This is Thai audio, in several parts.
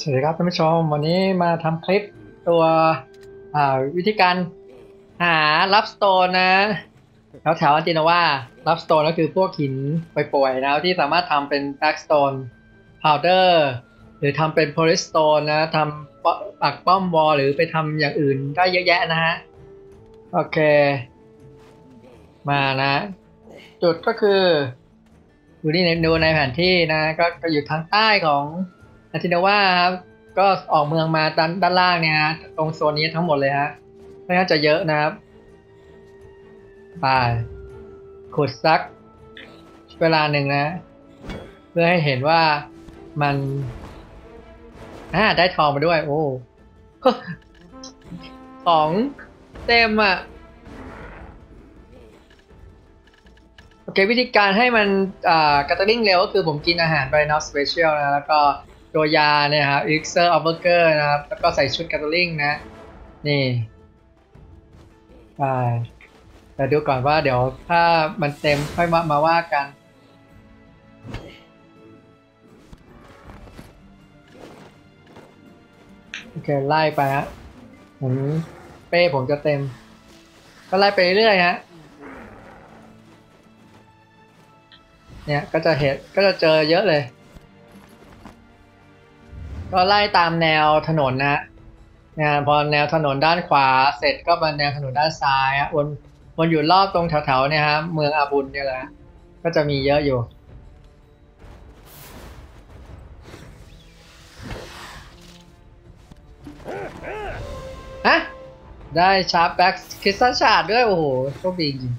สวัสดีครับท่านผู้ชม วันนี้มาทำคลิปตัววิธีการหา rough stone นะแถวแถว Altinova rough stone ก็คือพวกหินป่วยๆนะที่สามารถทำเป็น black stone powder หรือทำเป็น polished stone นะทำปักป้อม war หรือไปทำอย่างอื่นได้เยอะแยะนะฮะ โอเค มานะ จุดก็คือดูนี่ดูในแผนที่นะ ก็อยู่ทางใต้ของ อาทินาวาครับก็ออกเมืองมาด้านด้านล่างเนี่ยฮะตรงโซนนี้ทั้งหมดเลยฮะไม่น่าจะเยอะนะครับไปขุดซัก เวลาหนึ่งนะ เพื่อให้เห็นว่ามันอ่าได้ทองมาด้วย โอ้ของเต็มอะโอเควิธีการให้มันอ่า gather เร็วก็คือผมกินอาหาร Balenos special นะ แล้วก็ ตัวยาเนี่ยครับ elixir of worker นะครับ แล้วก็ใส่ชุด gather นะ นี่ไปแต่ดูก่อนว่าเดี๋ยวถ้ามันเต็มค่อยมามาว่ากันโอเคไล่ไปฮะผมเป้ผมจะเต็ม ก็ไล่ไปเรื่อยฮะเนี่ยก็จะเห็นก็จะเจอเยอะเลย ก็ไล่ตามแนวถนนนะนี่ยพอแนวถนนด้านขวา เสร็จก็มาแนวถนนด้านซ้ายอะวนวนอยู่รอบตรงแถวๆเนี่ยฮะเมืองอาบุญเนี่ยแหละก็จะมีเยอะอยู่ฮะได้ sharp black crystal shard ด้วย โอ้โหโชคดีจริง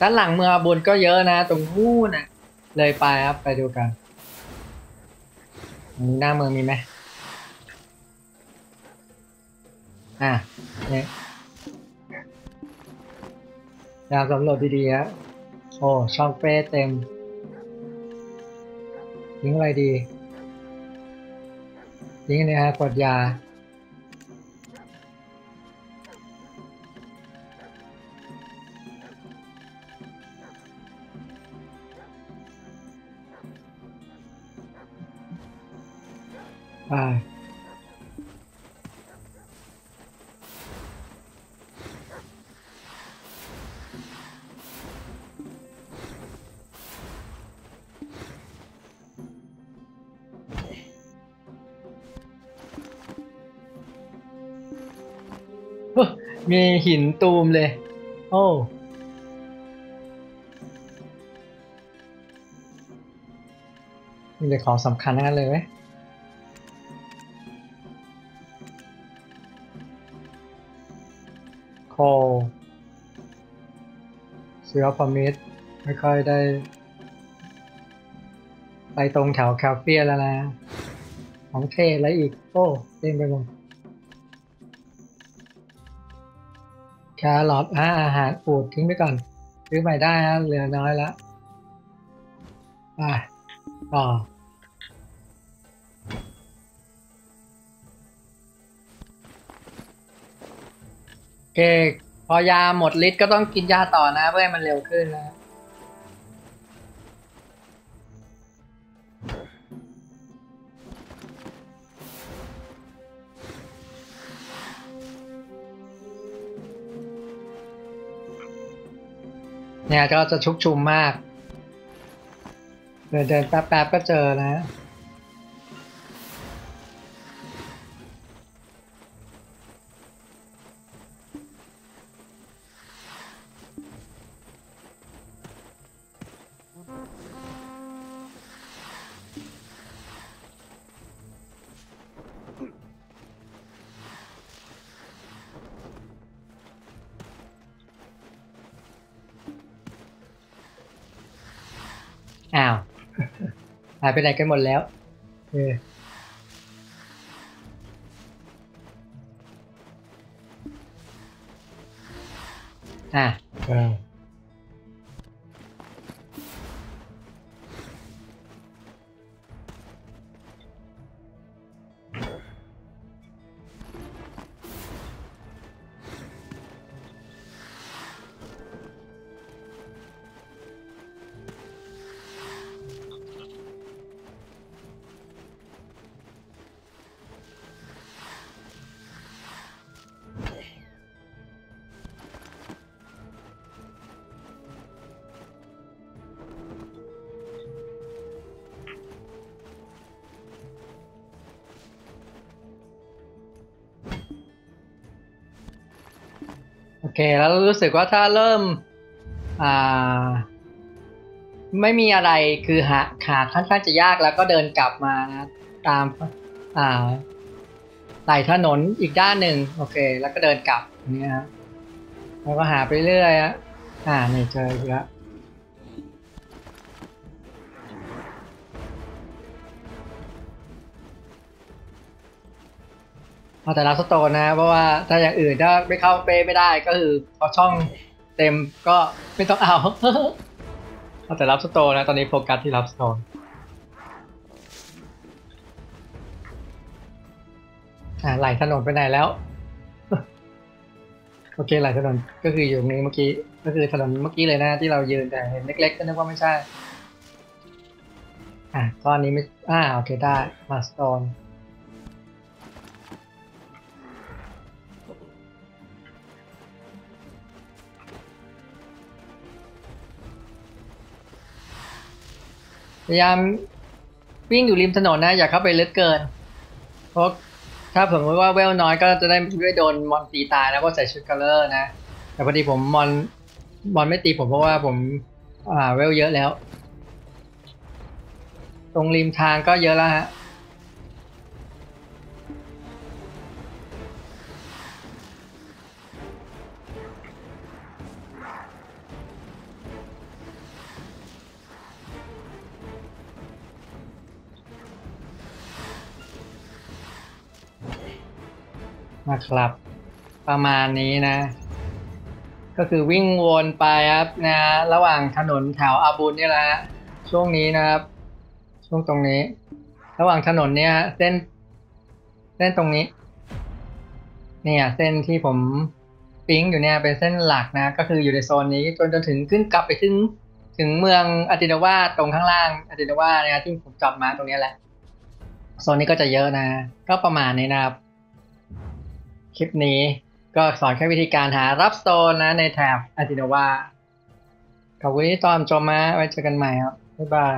ด้านหลังเมืองบุญก็เยอะนะ ตรงนู้นนะเลยไปครับไปดูกันมีหน้าเมืองมีไหมอะเนี่ยอยากสำรวจดีๆฮะโอ้ช่องเป้เต็มทิ้งอะไรดีทิ้งนี่ฮะกดยา ไปโอ้มีหินตูมเลย โอ้มีแต่ของสำคัญทั้งนั้นเลยเว้ โคเสือพมิตไม่ค่อยได้ ไปตรงแถวแคลเฟียแล้วนะ ของเทศแล้วอีก โอ้เต็มไปหมดแครอทอ่าอาหารปูดทิ้งไปก่อน ซื้อใหม่ได้ฮะเหลือน้อยแล้วไปต่อ เค พอยาหมดฤทธิ์ก็ต้องกินยาต่อนะ เพื่อให้มันเร็วขึ้นนะ เนี่ยก็จะชุกชุมมาก เดินเดินแป๊บๆก็เจอนะ อ้าวหายไปไหนกันหมดแล้ว เอออะ โอเค แล้วรู้สึกว่าถ้าเริ่ม อ่า ไม่มีอะไรคือหาขาค่อนข้างจะยากแล้วก็เดินกลับมานะตามอ่าไต่ถนนอีกด้านหนึ่งโอเค แล้วก็เดินกลับอย่างนี้ครับแล้วก็หาไปเรื่อยอะอ่านี่เจออีกแล้ว เอาแต่รับสโตนนะ เพราะว่าถ้าอย่างอื่นถ้าไม่เข้าเป้ไม่ได้ก็คือพอช่องเต็มก็ไม่ต้องเอาเอาแต่รับสโตนนะ ตอนนี้โฟกัสที่รับสโตนอ่าไหลถนนไปไหนแล้ว โอเคไหลถนนก็คืออยู่ตรงนี้เมื่อกี้ ก็คือถนนเมื่อกี้เลยนะ ที่เรายืนแต่เห็นเล็กๆก็นึกว่าไม่ใช่ อะก้อนนี้ไม่อ่าโอเคได้ rough stone พยายามวิ่งอยู่ริมถนนนะอย่าเข้าไปลึกเกิน เพราะถ้าผมว่าเวลน้อยก็จะได้ไม่โดนมอนตีตายนะเพราะใส่ชุด gather นะ แต่พอดีผมมอนมอนไม่ตีผมเพราะว่าผมอ่าเวลเยอะแล้ว ตรงริมทางก็เยอะแล้วฮะ นะครับ ประมาณนี้นะ ก็คือวิ่งวนไปครับนะระหว่างถนนแถวอาบุญนี่แหละช่วงนี้นะครับ ช่วงตรงนี้ ระหว่างถนนเนี้ยเส้น เส้นตรงนี้ เนี่ยเส้นที่ผมปิ๊งอยู่เนี่ยเป็นเส้นหลักนะ ก็คืออยู่ในโซนนี้จนจนถึงขึ้นกลับไปถึงถึงเมืองอาตินาวาตรงข้างล่างอาตินาวาเนี่ยที่ผมจับมาตรงนี้แหละโซนนี้ก็จะเยอะนะ ก็ประมาณนี้นะครับ ลิปนี้ก็สอนแค่วิธีการหารับโตนนะในแถบอาตินาวาขอบคุณที่ตามชมมาไว้เจอกันใหม่ครับ บ๊ายบาย